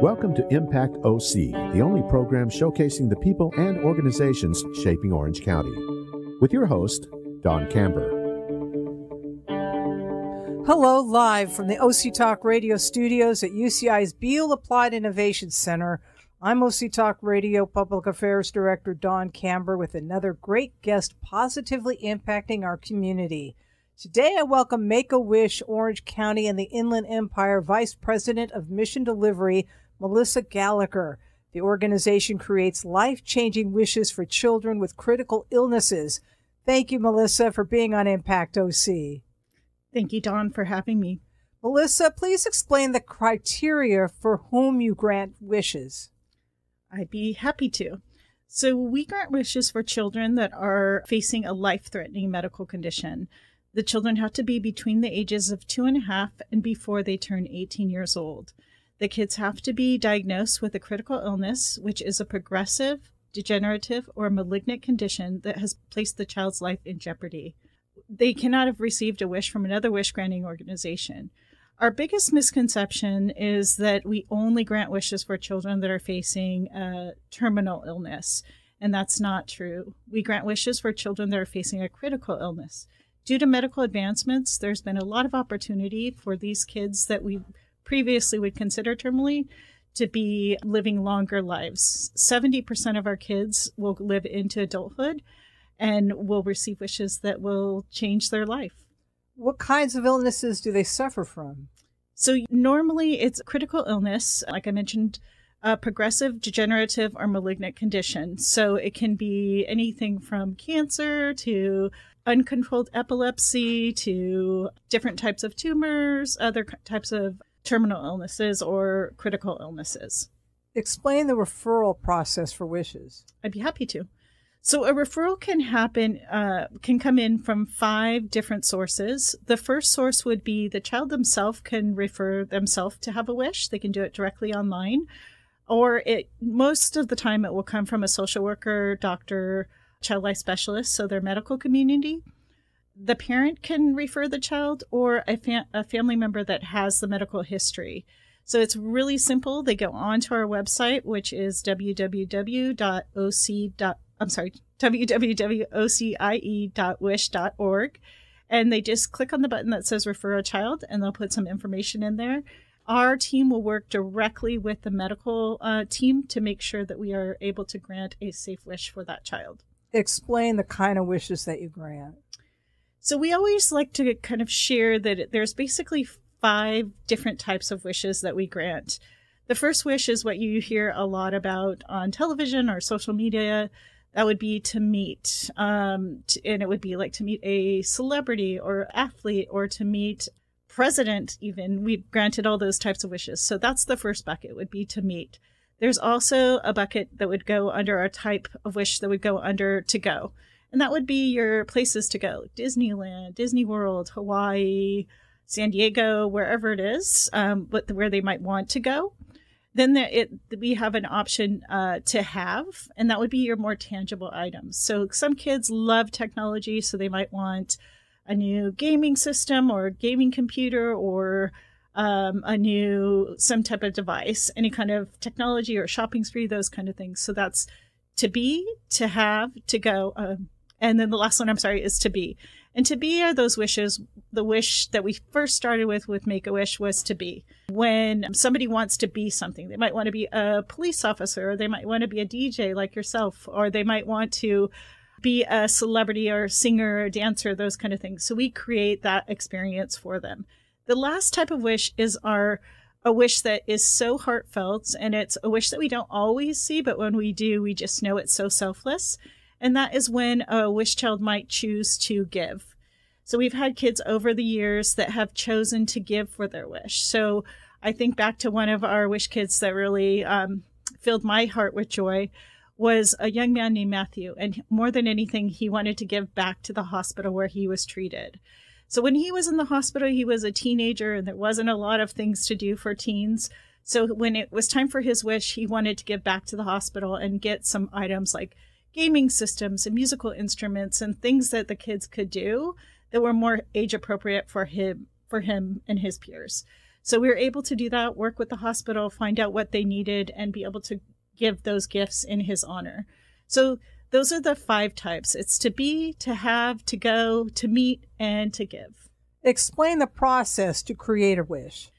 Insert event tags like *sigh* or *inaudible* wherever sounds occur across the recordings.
Welcome to Impact OC, the only program showcasing the people and organizations shaping Orange County. With your host, Dawn Kamber. Hello, live from the OC Talk Radio studios at UCI's Beall Applied Innovation Center. I'm OC Talk Radio Public Affairs Director Dawn Kamber with another great guest positively impacting our community. Today, I welcome Make a Wish Orange County and the Inland Empire Vice President of Mission Delivery, Melissa Gallagher. The organization creates life changing wishes for children with critical illnesses. Thank you, Melissa, for being on Impact OC. Thank you, Dawn, for having me. Melissa, please explain the criteria for whom you grant wishes. I'd be happy to. So, we grant wishes for children that are facing a life threatening medical condition. The children have to be between the ages of two and a half and before they turn 18 years old. The kids have to be diagnosed with a critical illness, which is a progressive, degenerative, or malignant condition that has placed the child's life in jeopardy. They cannot have received a wish from another wish granting organization. Our biggest misconception is that we only grant wishes for children that are facing a terminal illness, and that's not true. We grant wishes for children that are facing a critical illness. Due to medical advancements, there's been a lot of opportunity for these kids that we previously would consider terminally to be living longer lives. 70% of our kids will live into adulthood and will receive wishes that will change their life. What kinds of illnesses do they suffer from? So, normally it's critical illness, like I mentioned, a progressive, degenerative, or malignant condition. So, it can be anything from cancer to uncontrolled epilepsy to different types of tumors, other types of terminal illnesses or critical illnesses. Explain the referral process for wishes. I'd be happy to. So a referral can happen, uh, can come in from five different sources. The first source would be the child themselves can refer themselves to have a wish. They can do it directly online, or it most of the time it will come from a social worker, doctor, child life specialist, so their medical community. The parent can refer the child or a, fa- a family member that has the medical history. So it's really simple. They go onto our website, which is www.oc. I'm sorry, www.ocie.wish.org, and they just click on the button that says refer a child, and they'll put some information in there. Our team will work directly with the medical uh, team to make sure that we are able to grant a safe wish for that child explain the kind of wishes that you grant. So we always like to kind of share that there's basically five different types of wishes that we grant. The first wish is what you hear a lot about on television or social media. That would be to meet, um, and it would be like to meet a celebrity or athlete or to meet president. Even we've granted all those types of wishes. So that's the first bucket would be to meet. There's also a bucket that would go under our type of wish that would go under to go. And that would be your places to go Disneyland, Disney World, Hawaii, San Diego, wherever it is, um, but where they might want to go. Then the, it, we have an option uh, to have, and that would be your more tangible items. So some kids love technology, so they might want a new gaming system or gaming computer or um, a new some type of device, any kind of technology or shopping spree, those kind of things. So that's to be, to have, to go, um, and then the last one, I'm sorry, is to be. And to be are those wishes. The wish that we first started with with Make a Wish was to be. When somebody wants to be something, they might want to be a police officer, or they might want to be a DJ like yourself, or they might want to be a celebrity or singer or dancer, those kind of things. So we create that experience for them. The last type of wish is our a wish that is so heartfelt and it's a wish that we don't always see, but when we do, we just know it's so selfless. And that is when a wish child might choose to give. So we've had kids over the years that have chosen to give for their wish. So I think back to one of our wish kids that really um, filled my heart with joy was a young man named Matthew. And more than anything, he wanted to give back to the hospital where he was treated. So when he was in the hospital, he was a teenager and there wasn't a lot of things to do for teens. So when it was time for his wish, he wanted to give back to the hospital and get some items like gaming systems and musical instruments and things that the kids could do that were more age appropriate for him for him and his peers. So we were able to do that, work with the hospital, find out what they needed, and be able to give those gifts in his honor. So those are the five types it's to be, to have, to go, to meet, and to give. Explain the process to create a wish.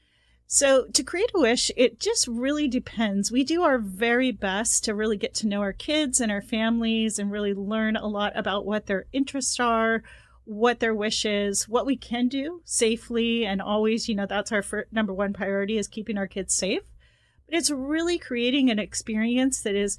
So, to create a wish, it just really depends. We do our very best to really get to know our kids and our families and really learn a lot about what their interests are, what their wish is, what we can do safely. And always, you know, that's our first, number one priority is keeping our kids safe. But it's really creating an experience that is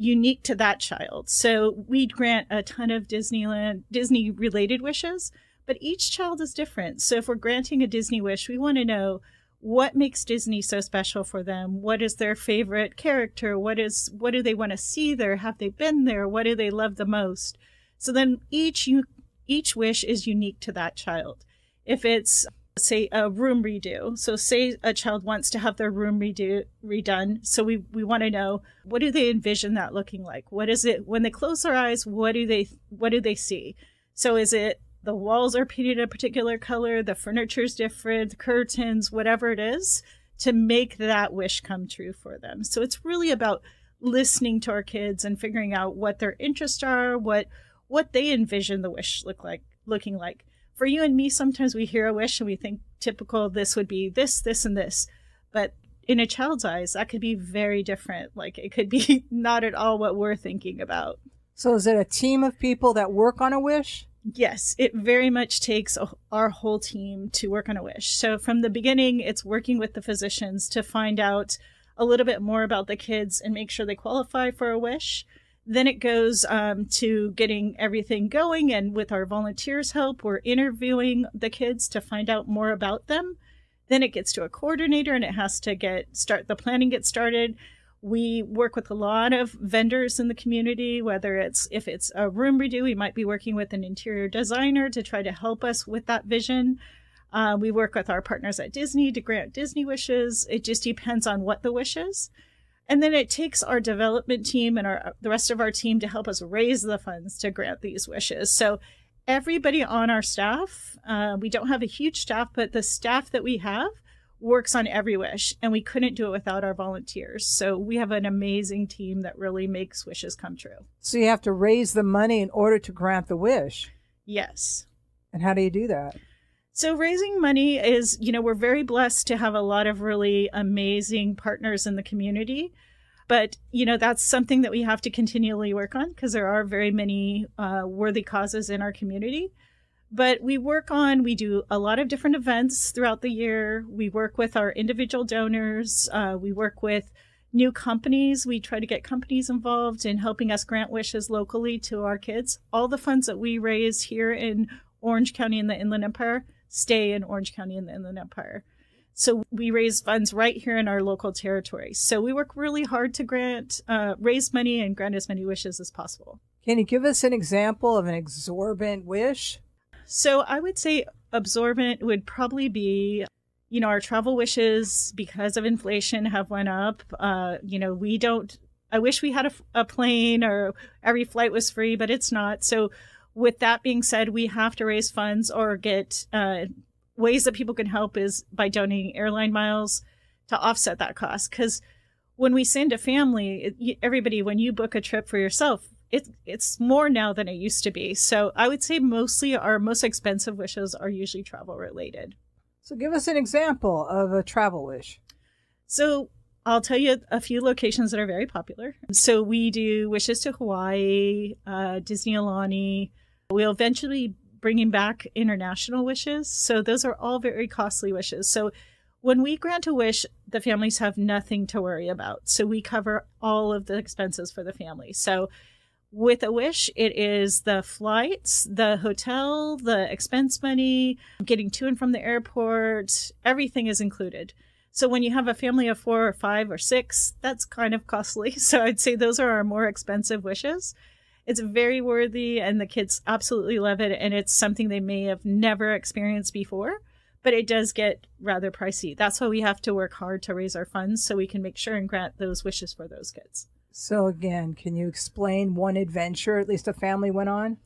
unique to that child. So we grant a ton of Disneyland, Disney related wishes, but each child is different. So if we're granting a Disney wish, we want to know what makes Disney so special for them? What is their favorite character? What is what do they want to see there? Have they been there? What do they love the most? So then each you each wish is unique to that child. If it's say a room redo, so say a child wants to have their room redo redone, so we we want to know what do they envision that looking like? What is it when they close their eyes? What do they what do they see? So is it the walls are painted a particular color, the furniture is different, curtains, whatever it is, to make that wish come true for them. So it's really about listening to our kids and figuring out what their interests are, what what they envision the wish look like looking like. For you and me, sometimes we hear a wish and we think typical this would be this, this, and this. But in a child's eyes, that could be very different. Like it could be *laughs* not at all what we're thinking about. So is it a team of people that work on a wish? Yes, it very much takes a, our whole team to work on a wish. So from the beginning, it's working with the physicians to find out a little bit more about the kids and make sure they qualify for a wish. Then it goes um, to getting everything going, and with our volunteers' help, we're interviewing the kids to find out more about them. Then it gets to a coordinator, and it has to get start the planning gets started we work with a lot of vendors in the community, whether it's if it's a room redo, we might be working with an interior designer to try to help us with that vision. Uh, we work with our partners at Disney to grant Disney wishes. It just depends on what the wish is. And then it takes our development team and our the rest of our team to help us raise the funds to grant these wishes. So everybody on our staff, uh, we don't have a huge staff, but the staff that we have works on every wish and we couldn't do it without our volunteers. So we have an amazing team that really makes wishes come true. So you have to raise the money in order to grant the wish. Yes. And how do you do that so raising money is you know we're very blessed to have a lot of really amazing partners in the community. But you know that's something that we have to continually work on because there are very many uh, worthy causes in our community. But we work on we do a lot of different events throughout the year. We work with our individual donors uh, we work with new companies. We try to get companies involved in helping us grant wishes locally to our kids. All the funds that we raise here in orange county in the inland empire stay in orange county in the inland empire. So we raise funds right here in our local territory. So we work really hard to grant uh, raise money and grant as many wishes as possible. Can you give us an example of an exorbitant wish? So I would say absorbent would probably be you know our travel wishes because of inflation have went up. Uh you know we don't i wish we had a, a, plane or every flight was free but it's not. So with that being said we have to raise funds or get uh, ways that people can help is by donating airline miles to offset that cost because when we send a family it, everybody when you book a trip for yourself it, it's more now than it used to be. So I would say mostly our most expensive wishes are usually travel related. So give us an example of a travel wish. So I'll tell you a few locations that are very popular. So we do wishes to Hawaii, uh, Disney Aulani. We'll eventually bringing back international wishes. So those are all very costly wishes. So when we grant a wish, the families have nothing to worry about. So we cover all of the expenses for the family. So with a wish, it is the flights, the hotel, the expense money, getting to and from the airport, everything is included. So when you have a family of four or five or six, that's kind of costly. *laughs* So I'd say those are our more expensive wishes. It's very worthy and the kids absolutely love it. And it's something they may have never experienced before, but it does get rather pricey. That's why we have to work hard to raise our funds so we can make sure and grant those wishes for those kids. So again, can you explain one adventure at least a family went on?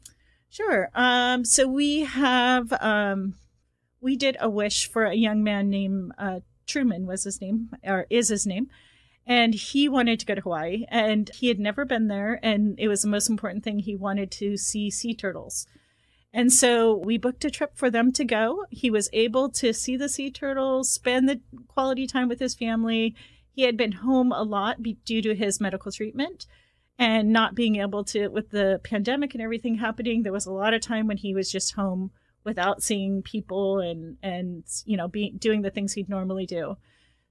Sure. Um, so we have um, we did a wish for a young man named uh, Truman was his name or is his name. And he wanted to go to Hawaii and he had never been there. And it was the most important thing. He wanted to see sea turtles. And so we booked a trip for them to go. He was able to see the sea turtles, spend the quality time with his family. He had been home a lot due to his medical treatment and not being able to, with the pandemic and everything happening, there was a lot of time when he was just home without seeing people and and you know being doing the things he'd normally do.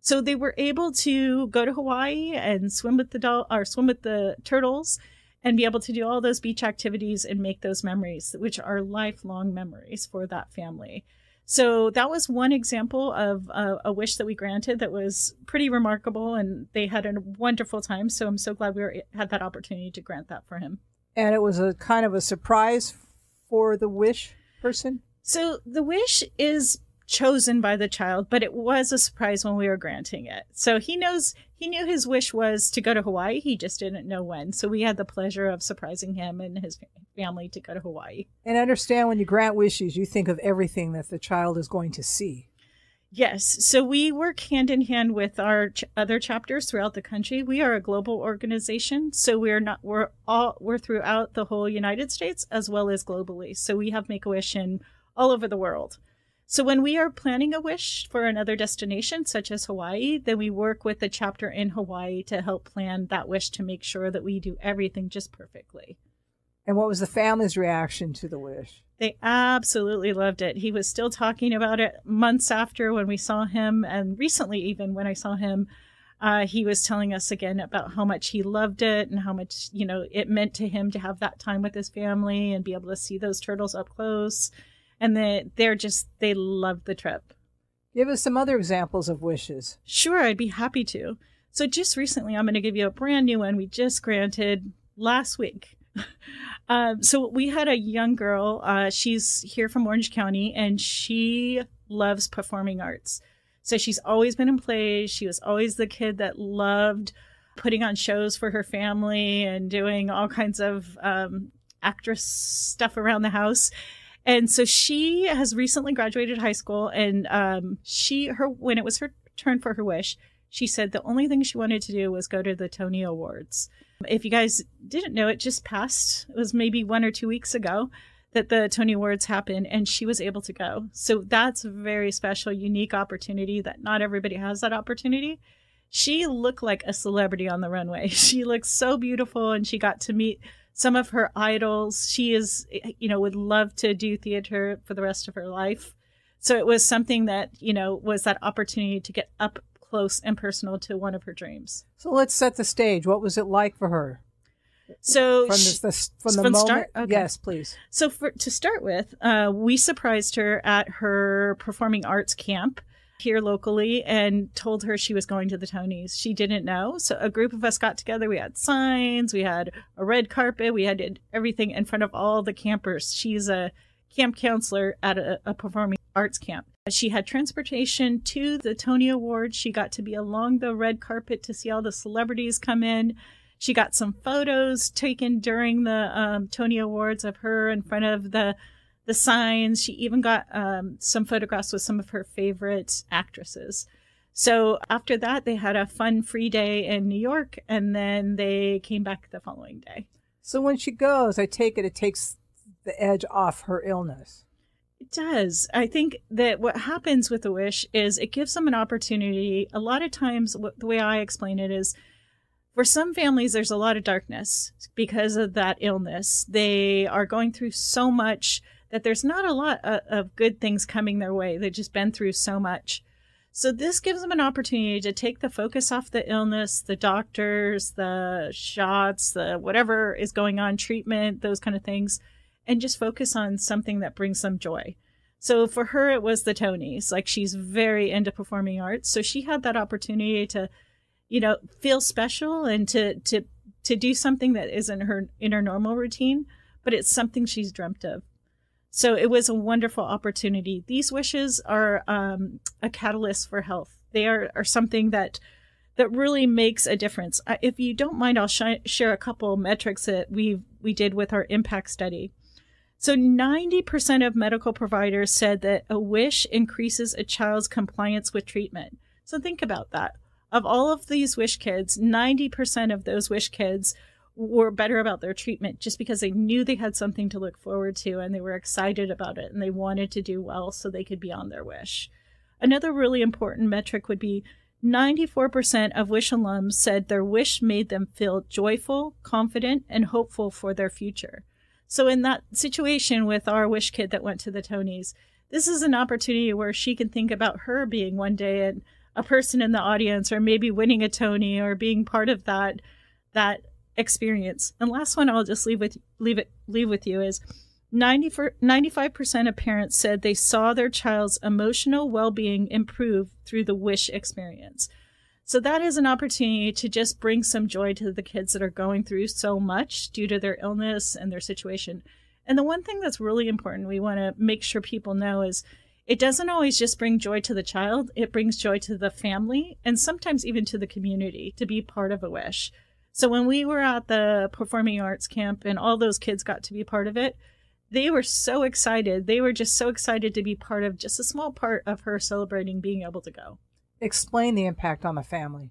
So they were able to go to Hawaii and swim with the doll or swim with the turtles and be able to do all those beach activities and make those memories, which are lifelong memories for that family. So that was one example of a, a, wish that we granted that was pretty remarkable, and they had a wonderful time. So I'm so glad we were, had that opportunity to grant that for him. And it was a kind of a surprise for the wish person? So the wish is chosen by the child, but it was a surprise when we were granting it. So he knows he knew his wish was to go to Hawaii. He just didn't know when. So we had the pleasure of surprising him and his family to go to Hawaii. And understand when you grant wishes, you think of everything that the child is going to see. Yes. So we work hand in hand with our ch- other chapters throughout the country. We are a global organization, so we're not we're all we're throughout the whole United States as well as globally. So we have Make a Wish in all over the world. So when we are planning a wish for another destination such as Hawaii, then we work with the chapter in Hawaii to help plan that wish to make sure that we do everything just perfectly. And what was the family's reaction to the wish? They absolutely loved it. He was still talking about it months after when we saw him, and recently, even when I saw him, uh, he was telling us again about how much he loved it and how much you know it meant to him to have that time with his family and be able to see those turtles up close. And they they're just they love the trip. Give us some other examples of wishes. Sure, I'd be happy to. So just recently, I'm going to give you a brand new one we just granted last week. *laughs* um, so we had a young girl. Uh, she's here from Orange County, and she loves performing arts. So she's always been in plays. She was always the kid that loved putting on shows for her family and doing all kinds of um, actress stuff around the house. And so she has recently graduated high school, and um, she her when it was her turn for her wish, she said the only thing she wanted to do was go to the Tony Awards. If you guys didn't know, it just passed. It was maybe one or two weeks ago that the Tony Awards happened, and she was able to go. So that's a very special, unique opportunity that not everybody has that opportunity. She looked like a celebrity on the runway. *laughs* She looked so beautiful, and she got to meet some of her idols. She is, you know, would love to do theater for the rest of her life. So it was something that, you know, was that opportunity to get up close and personal to one of her dreams. So let's set the stage. What was it like for her? So from the, the from the from moment, start? Okay. yes, please. So for, to start with, uh, we surprised her at her performing arts camp here locally and told her she was going to the Tonys. She didn't know. So a group of us got together. We had signs, we had a red carpet, we had everything in front of all the campers. She's a camp counselor at a, a performing arts camp. She had transportation to the Tony Awards. She got to be along the red carpet to see all the celebrities come in. She got some photos taken during the um, Tony Awards of her in front of the the signs. She even got um, some photographs with some of her favorite actresses. So after that, they had a fun free day in New York, and then they came back the following day. So when she goes, I take it it takes the edge off her illness. It does. I think that what happens with the wish is it gives them an opportunity. A lot of times, the way I explain it is for some families, there's a lot of darkness because of that illness. They are going through so much that there's not a lot of, good things coming their way. They've just been through so much. So this gives them an opportunity to take the focus off the illness, the doctors, the shots, the whatever is going on, treatment, those kind of things, and just focus on something that brings them joy. So for her, it was the Tonys. Like she's very into performing arts, so she had that opportunity to, you know, feel special and to to to do something that isn't her in her normal routine, but it's something she's dreamt of. So it was a wonderful opportunity. These wishes are um, a catalyst for health. They are, are something that that really makes a difference. If you don't mind, I'll sh- share a couple metrics that we we did with our impact study. So 90% of medical providers said that a wish increases a child's compliance with treatment. So think about that. Of all of these wish kids, 90% of those wish kids were better about their treatment just because they knew they had something to look forward to and they were excited about it and they wanted to do well so they could be on their wish. Another really important metric would be 94% of Wish alums said their wish made them feel joyful, confident, and hopeful for their future. So, in that situation with our Wish kid that went to the Tonys, this is an opportunity where she can think about her being one day a, a person in the audience, or maybe winning a Tony, or being part of that that experience. And last one, I'll just leave with leave it leave with you is 95% of parents said they saw their child's emotional well being improve through the wish experience. So that is an opportunity to just bring some joy to the kids that are going through so much due to their illness and their situation. And the one thing that's really important we want to make sure people know is it doesn't always just bring joy to the child, it brings joy to the family and sometimes even to the community to be part of a wish. So when we were at the performing arts camp and all those kids got to be part of it, they were so excited. They were just so excited to be part of just a small part of her celebrating being able to go. Explain the impact on the family.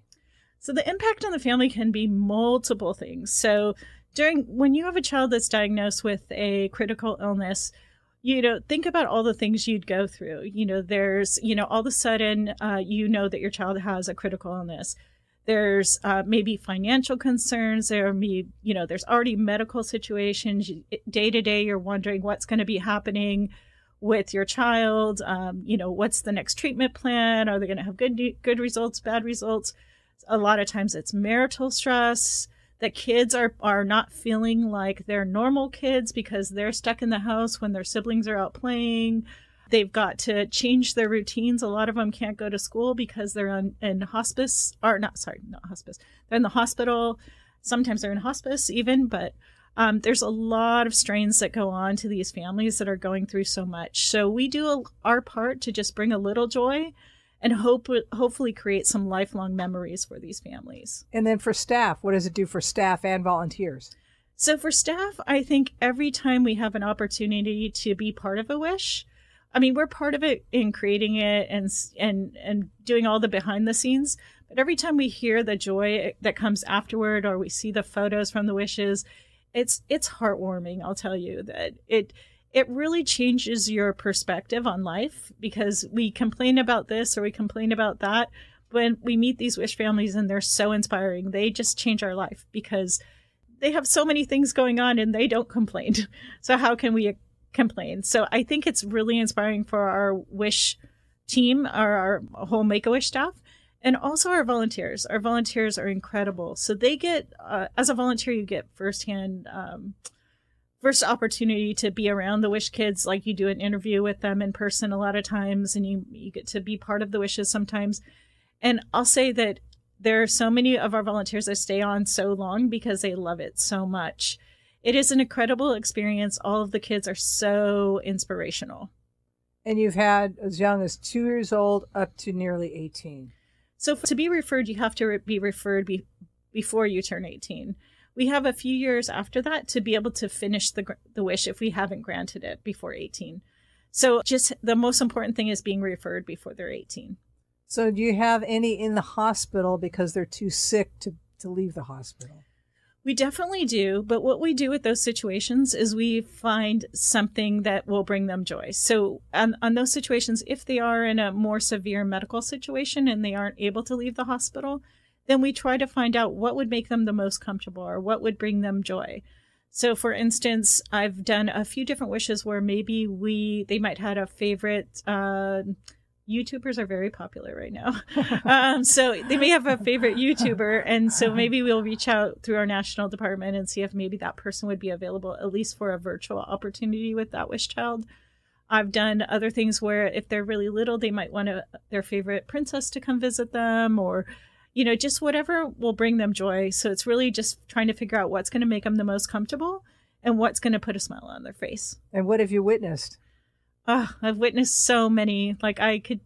So the impact on the family can be multiple things. So during when you have a child that's diagnosed with a critical illness, you know think about all the things you'd go through you know there's you know all of a sudden uh, you know that your child has a critical illness there's uh, maybe financial concerns there may you know there's already medical situations. Day to day you're wondering what's going to be happening with your child um, you know what's the next treatment plan? Are they going to have good good results bad results? A lot of times it's marital stress. That kids are are not feeling like they're normal kids because they're stuck in the house when their siblings are out playing They've got to change their routines. A lot of them can't go to school because they're on, in hospice, or not, sorry, not hospice. They're in the hospital. Sometimes they're in hospice even, but um, there's a lot of strains that go on to these families that are going through so much. So we do a, our part to just bring a little joy and hope hopefully create some lifelong memories for these families. And then for staff, what does it do for staff and volunteers? So for staff, I think every time we have an opportunity to be part of a wish, I mean, we're part of it in creating it and and and doing all the behind the scenes. But every time we hear the joy that comes afterward, or we see the photos from the wishes, it's it's heartwarming. I'll tell you that it it really changes your perspective on life because we complain about this or we complain about that. When we meet these wish families and they're so inspiring, they just change our life because they have so many things going on and they don't complain. *laughs* So how can we complain. So I think it's really inspiring for our Wish team, our, our whole Make a Wish staff, and also our volunteers. Our volunteers are incredible. So they get, uh, as a volunteer, you get firsthand, um, first opportunity to be around the Wish kids, like you do an interview with them in person a lot of times, and you you get to be part of the wishes sometimes. And I'll say that there are so many of our volunteers that stay on so long because they love it so much it is an incredible experience. All of the kids are so inspirational. And you've had as young as two years old up to nearly 18. So to be referred, you have to be referred be, before you turn 18. We have a few years after that to be able to finish the, the wish if we haven't granted it before 18. So just the most important thing is being referred before they're 18. So do you have any in the hospital because they're too sick to, to leave the hospital? We definitely do. But what we do with those situations is we find something that will bring them joy. So, on, on those situations, if they are in a more severe medical situation and they aren't able to leave the hospital, then we try to find out what would make them the most comfortable or what would bring them joy. So, for instance, I've done a few different wishes where maybe we they might had a favorite. Uh, YouTubers are very popular right now. *laughs* um, so they may have a favorite YouTuber. And so maybe we'll reach out through our national department and see if maybe that person would be available, at least for a virtual opportunity with that wish child. I've done other things where if they're really little, they might want a, their favorite princess to come visit them or, you know, just whatever will bring them joy. So it's really just trying to figure out what's going to make them the most comfortable and what's going to put a smile on their face. And what have you witnessed? Oh, I've witnessed so many. Like I could,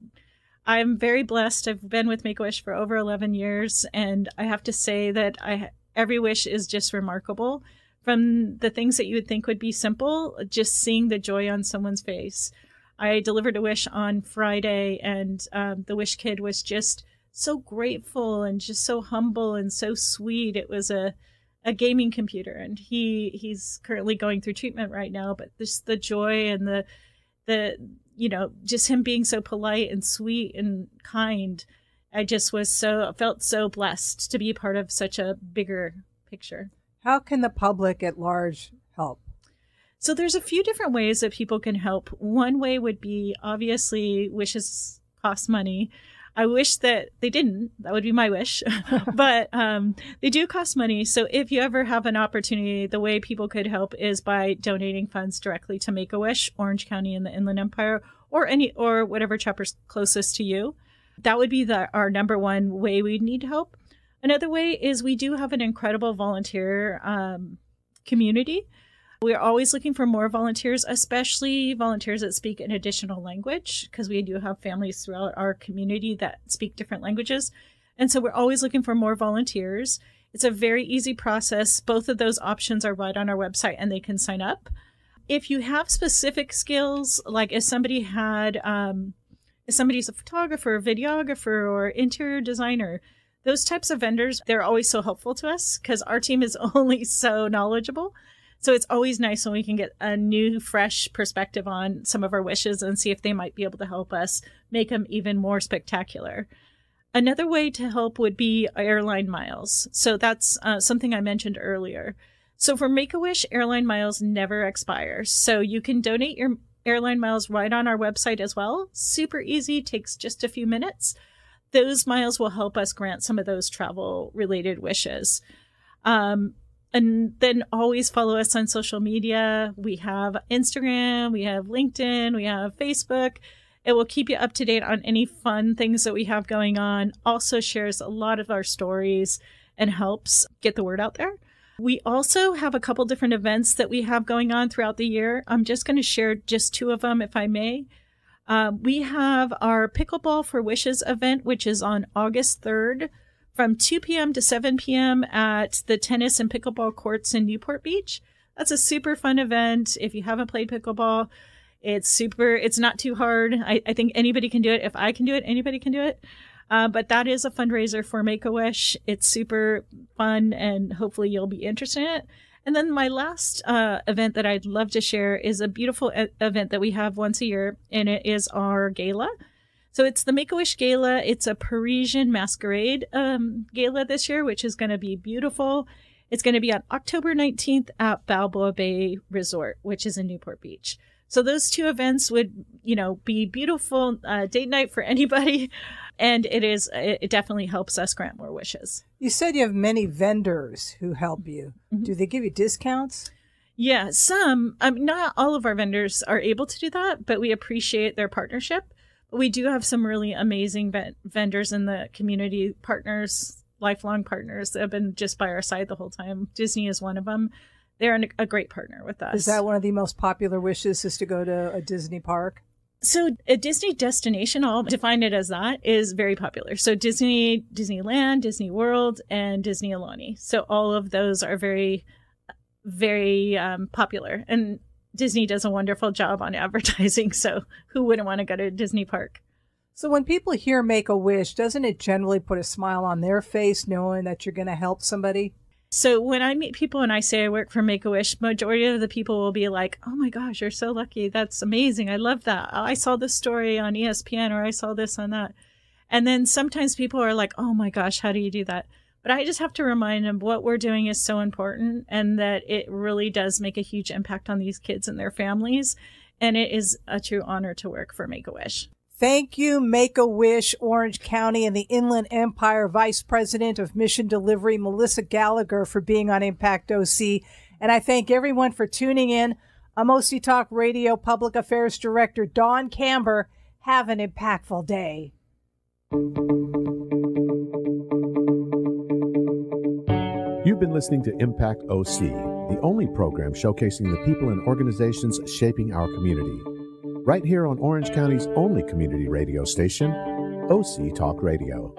I'm very blessed. I've been with Make a Wish for over 11 years, and I have to say that I every wish is just remarkable. from the things that you would think would be simple, just seeing the joy on someone's face. I delivered a wish on Friday, and um, the wish kid was just so grateful and just so humble and so sweet. It was a a gaming computer, and he he's currently going through treatment right now. But just the joy and the the you know just him being so polite and sweet and kind. I just was so felt so blessed to be part of such a bigger picture. How can the public at large help? So there's a few different ways that people can help. One way would be obviously wishes cost money. I wish that they didn't. That would be my wish. *laughs* but um, they do cost money. So if you ever have an opportunity, the way people could help is by donating funds directly to Make a Wish, Orange County in the Inland Empire, or any or whatever chapter's closest to you. That would be the, our number one way we'd need help. Another way is we do have an incredible volunteer um, community. We're always looking for more volunteers, especially volunteers that speak an additional language, because we do have families throughout our community that speak different languages. And so we're always looking for more volunteers. It's a very easy process. Both of those options are right on our website and they can sign up. If you have specific skills, like if somebody had, um, if somebody's a photographer, videographer, or interior designer, those types of vendors, they're always so helpful to us because our team is *laughs* only so knowledgeable. So it's always nice when we can get a new, fresh perspective on some of our wishes and see if they might be able to help us make them even more spectacular. Another way to help would be airline miles. So that's uh, something I mentioned earlier. So for Make a Wish, airline miles never expire. So you can donate your airline miles right on our website as well. Super easy, takes just a few minutes. Those miles will help us grant some of those travel related wishes. Um, and then always follow us on social media. We have Instagram, we have LinkedIn, we have Facebook. It will keep you up to date on any fun things that we have going on. Also shares a lot of our stories and helps get the word out there. We also have a couple different events that we have going on throughout the year. I'm just going to share just two of them, if I may. Uh, we have our Pickleball for Wishes event, which is on August 3rd from 2 p.m. to 7 p.m. at the tennis and pickleball courts in Newport Beach. That's a super fun event. If you haven't played pickleball, it's super, it's not too hard. I, I think anybody can do it. If I can do it, anybody can do it. Uh, but that is a fundraiser for Make a Wish. It's super fun and hopefully you'll be interested in it. And then my last uh, event that I'd love to share is a beautiful e- event that we have once a year, and it is our gala. So it's the Make a Wish Gala. It's a Parisian masquerade um, gala this year, which is going to be beautiful. It's going to be on October 19th at Balboa Bay Resort, which is in Newport Beach. So those two events would, you know, be beautiful uh, date night for *laughs* anybody, and it is it definitely helps us grant more wishes. You said you have many vendors who help you. Mm-hmm. Do they give you discounts? Yeah, some. Um, not all of our vendors are able to do that, but we appreciate their partnership we do have some really amazing vendors in the community partners lifelong partners that have been just by our side the whole time. Disney is one of them. They're a great partner with us. Is that one of the most popular wishes is to go to a disney park? So a disney destination i'll define it as that is very popular. So disney disneyland disney world and disney Aulani. so all of those are very very um, popular. And Disney does a wonderful job on *laughs* advertising, so who wouldn't want to go to Disney park? So when people hear Make a Wish, doesn't it generally put a smile on their face knowing that you're going to help somebody? So when I meet people and I say I work for Make a Wish, majority of the people will be like, "Oh my gosh, you're so lucky. That's amazing. I love that. I saw this story on ESPN or I saw this on that." And then sometimes people are like, "Oh my gosh, how do you do that?" But I just have to remind them what we're doing is so important and that it really does make a huge impact on these kids and their families. And it is a true honor to work for Make a Wish. Thank you, Make a Wish, Orange County, and the Inland Empire Vice President of Mission Delivery, Melissa Gallagher, for being on Impact OC. And I thank everyone for tuning in. I'm OC Talk Radio Public Affairs Director Dawn Kamber. Have an impactful day. You've been listening to Impact OC, the only program showcasing the people and organizations shaping our community. Right here on Orange County's only community radio station, OC Talk Radio.